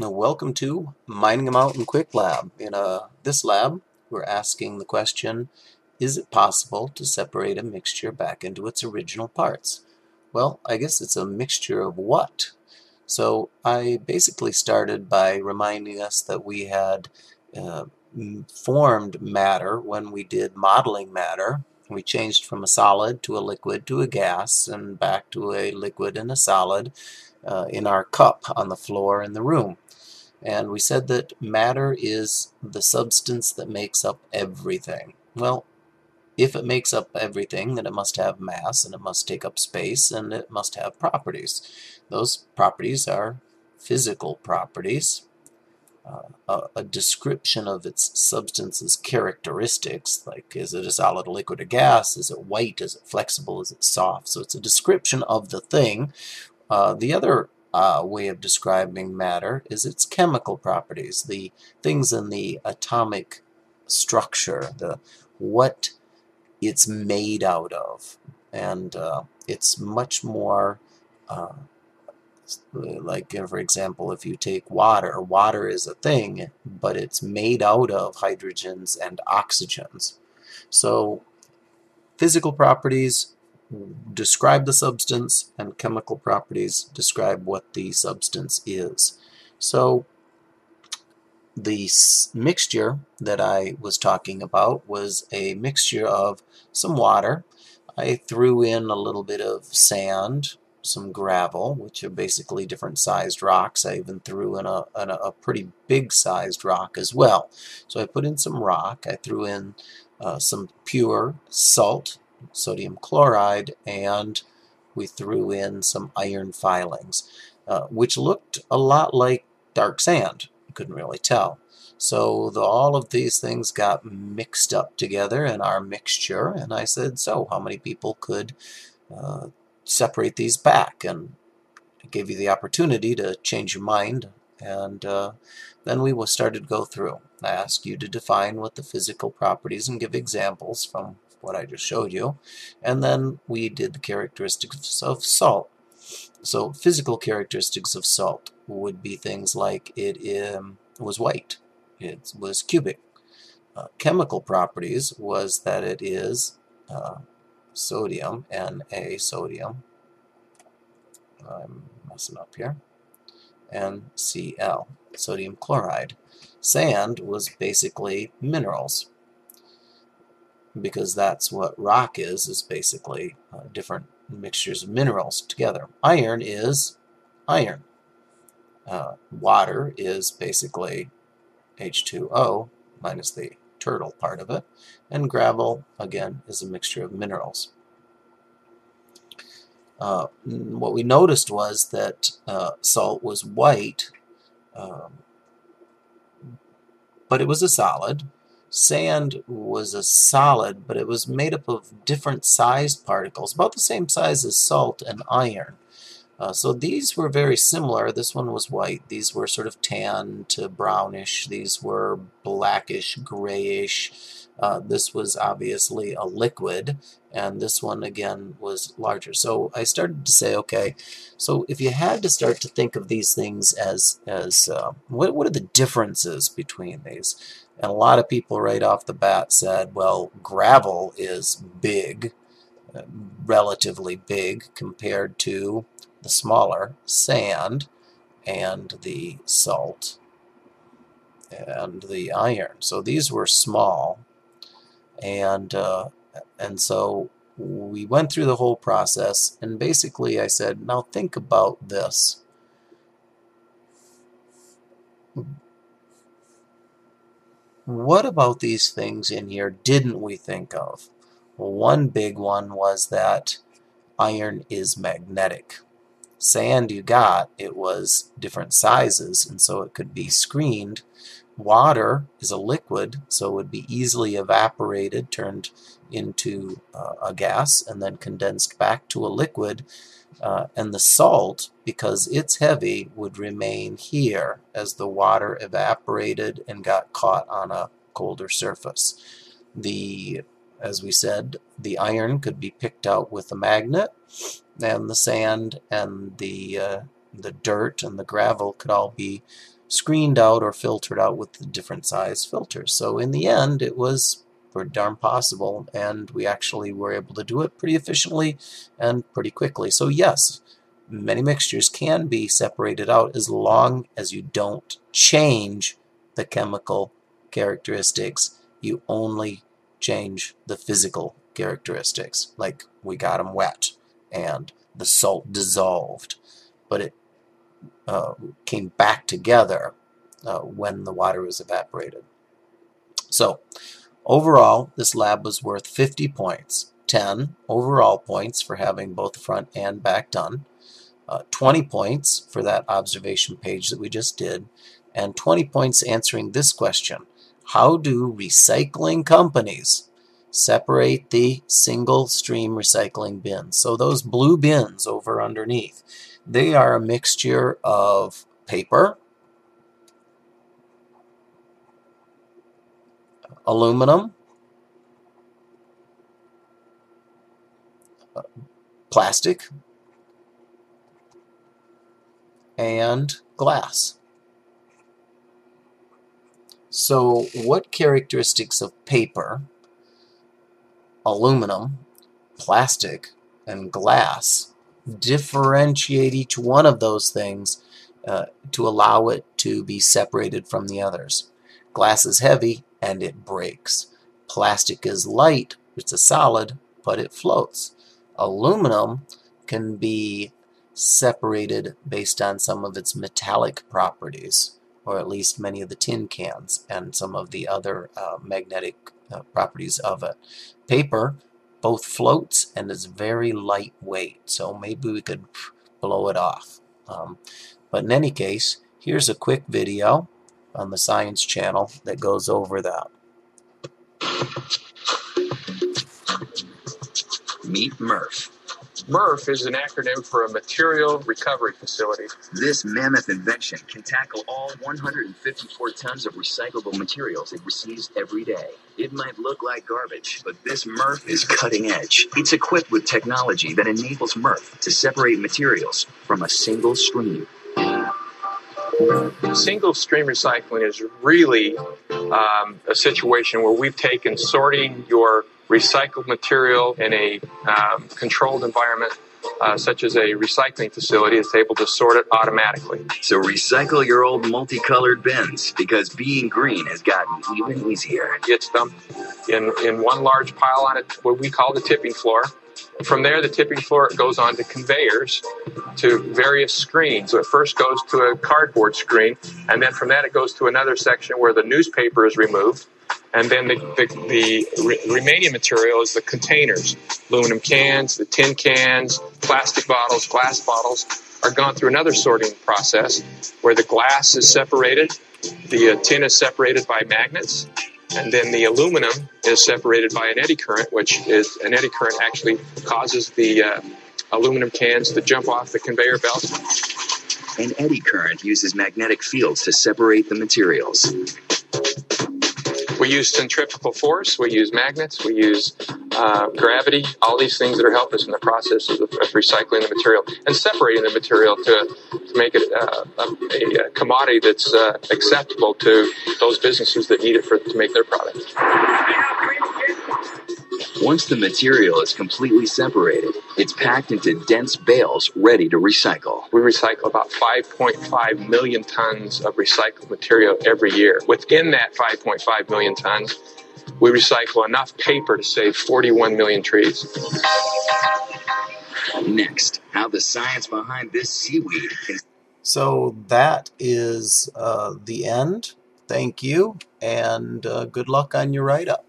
Welcome to Mining a Mountain Quick Lab. In uh, this lab, we're asking the question, is it possible to separate a mixture back into its original parts? Well, I guess it's a mixture of what? So I basically started by reminding us that we had uh, formed matter when we did modeling matter. We changed from a solid to a liquid to a gas and back to a liquid and a solid uh, in our cup on the floor in the room. And we said that matter is the substance that makes up everything. Well, if it makes up everything, then it must have mass, and it must take up space, and it must have properties. Those properties are physical properties, uh, a, a, description of its substance's characteristics, like is it a solid, a liquid, a gas, is it white, is it flexible, is it soft. So it's a description of the thing. Uh, the other uh, way of describing matter is its chemical properties, the things in the atomic structure, the what it's made out of. And uh, it's much more uh, like, for example, if you take water, water is a thing, but it's made out of hydrogens and oxygens. So physical properties describe the substance and chemical properties describe what the substance is. So the mixture that I was talking about was a mixture of some water. I threw in a little bit of sand, some gravel, which are basically different sized rocks. I even threw in a, a pretty big sized rock as well. So I put in some rock. I threw in uh, some pure salt, sodium chloride, and we threw in some iron filings, uh, which looked a lot like dark sand You couldn't really tell. So the, all of these things got mixed up together in our mixture, and I said, so how many people could uh, separate these back? And I gave you the opportunity to change your mind, and uh, then we started to go through. I ask you to define what the physical properties and give examples from what I just showed you, and then we did the characteristics of salt. So physical characteristics of salt would be things like it um, was white, it was cubic. Uh, chemical properties was that it is uh, sodium, Na sodium, I'm messing up here, and Cl, sodium chloride. Sand was basically minerals because that's what rock is, is basically uh, different mixtures of minerals together. Iron is iron. Uh, water is basically H2O minus the turtle part of it, and gravel, again, is a mixture of minerals. Uh, what we noticed was that uh, salt was white, um, but it was a solid. Sand was a solid, but it was made up of different sized particles, about the same size as salt and iron. Uh, so these were very similar. This one was white. These were sort of tan to brownish. These were blackish, grayish. Uh, this was obviously a liquid, and this one again was larger. So I started to say, okay, so if you had to start to think of these things as as uh, what what are the differences between these? And a lot of people right off the bat said, well, gravel is big, uh, relatively big compared to the smaller sand and the salt and the iron. So these were small, and uh, and so we went through the whole process, and basically I said, now think about this. What about these things in here didn't we think of? Well, one big one was that iron is magnetic sand you got, it was different sizes, and so it could be screened. Water is a liquid, so it would be easily evaporated, turned into uh, a gas, and then condensed back to a liquid. Uh, and the salt, because it's heavy, would remain here as the water evaporated and got caught on a colder surface. The, as we said, the iron could be picked out with a magnet, and the sand and the uh, the dirt and the gravel could all be screened out or filtered out with the different size filters. So in the end, it was pretty darn possible, and we actually were able to do it pretty efficiently and pretty quickly. So yes, many mixtures can be separated out as long as you don't change the chemical characteristics. You only change the physical characteristics, like we got them wet and the salt dissolved, but it uh, came back together uh, when the water was evaporated. So overall, this lab was worth 50 points. 10 overall points for having both front and back done, uh, 20 points for that observation page that we just did, and 20 points answering this question. How do recycling companies separate the single stream recycling bins? So those blue bins over underneath, they are a mixture of paper, aluminum, plastic, and glass. So what characteristics of paper, aluminum, plastic, and glass differentiate each one of those things uh, to allow it to be separated from the others? Glass is heavy and it breaks. Plastic is light, it's a solid, but it floats. Aluminum can be separated based on some of its metallic properties, or at least many of the tin cans and some of the other uh, magnetic uh, properties of it. Paper both floats and is very lightweight, so maybe we could blow it off. Um, but in any case, here's a quick video on the Science Channel that goes over that. Meet MRF MRF is an acronym for a Material Recovery Facility. This mammoth invention can tackle all 154 tons of recyclable materials it receives every day. It might look like garbage, but this MRF is cutting edge. It's equipped with technology that enables MRF to separate materials from a single stream. Single stream recycling is really um, a situation where we've taken sorting your recycled material in a um, controlled environment, uh, such as a recycling facility, is able to sort it automatically. So recycle your old multicolored bins because being green has gotten even easier. Gets them in, in one large pile on it, what we call the tipping floor. From there, the tipping floor goes on to conveyors to various screens. So it first goes to a cardboard screen, and then from that, it goes to another section where the newspaper is removed and then the, the, the re- remaining material is the containers. Aluminum cans the tin cans plastic bottles glass bottles are gone through another sorting process where the glass is separated the uh, tin is separated by magnets and then the aluminum is separated by an eddy current which is an eddy current actually causes the uh, aluminum cans to jump off the conveyor belt. An eddy current uses magnetic fields to separate the materials we use centrifugal force, we use magnets, we use uh, gravity, all these things that are helping us in the process of, of, recycling the material and separating the material to, to make it uh, a, a, commodity that's uh, acceptable to those businesses that need it for to make their products. Once the material is completely separated, it's packed into dense bales ready to recycle. We recycle about 5.5 million tons of recycled material every year. Within that 5.5 million tons, we recycle enough paper to save 41 million trees. Next, how the science behind this seaweed can. So that is uh, the end. Thank you, and uh, good luck on your write up.